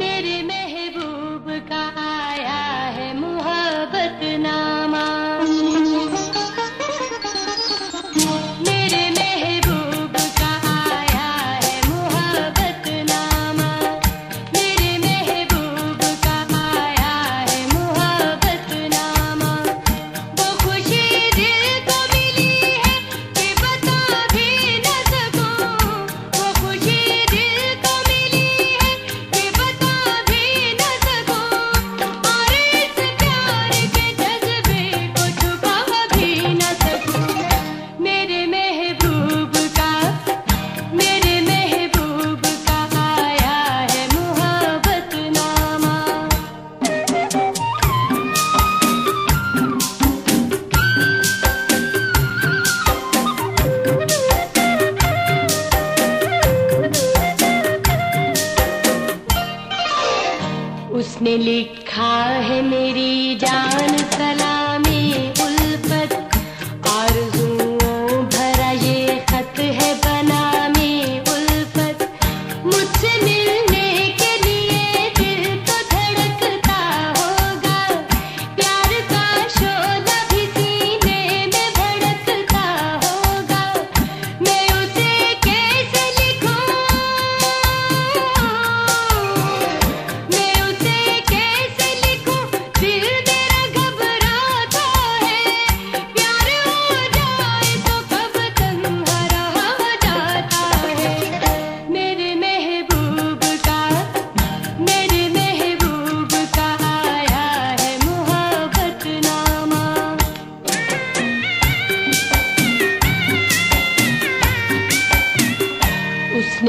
मेरे लिखा है मेरी जान।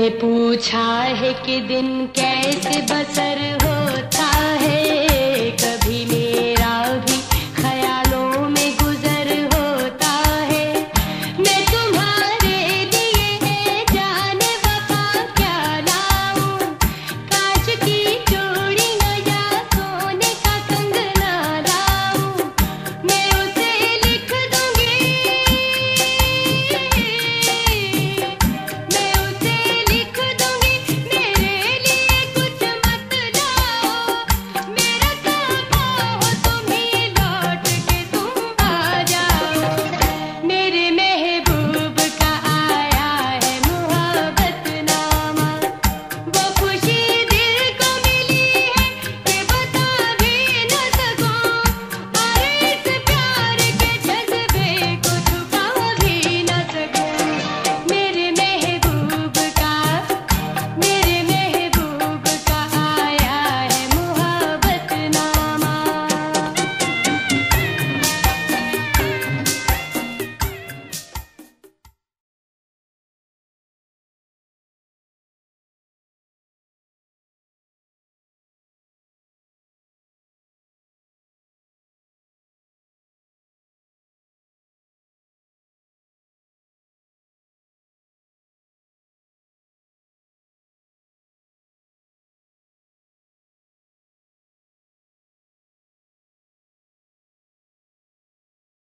तूने पूछा है कि दिन कैसे बसर होता है कभी नहीं